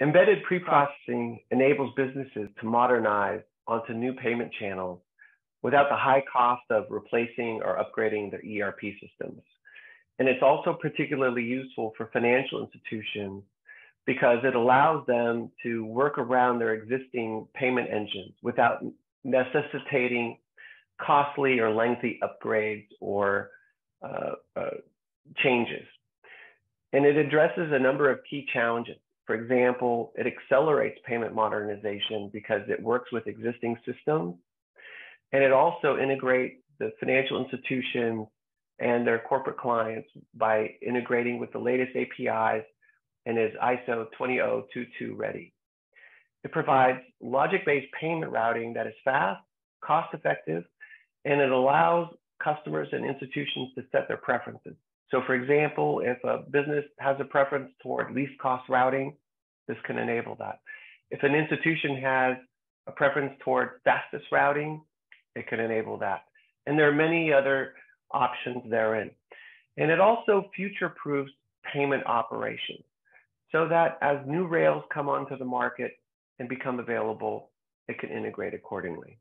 Embedded pre-processing enables businesses to modernize onto new payment channels without the high cost of replacing or upgrading their ERP systems. And it's also particularly useful for financial institutions because it allows them to work around their existing payment engines without necessitating costly or lengthy upgrades or uh, uh, changes. And it addresses a number of key challenges. For example, it accelerates payment modernization because it works with existing systems. And it also integrates the financial institutions and their corporate clients by integrating with the latest APIs and is ISO 20022 ready. It provides logic-based payment routing that is fast, cost-effective, and it allows customers and institutions to set their preferences. So for example, if a business has a preference toward least cost routing, this can enable that. If an institution has a preference toward fastest routing, it can enable that. And there are many other options therein. And it also future-proofs payment operations so that as new rails come onto the market and become available, it can integrate accordingly.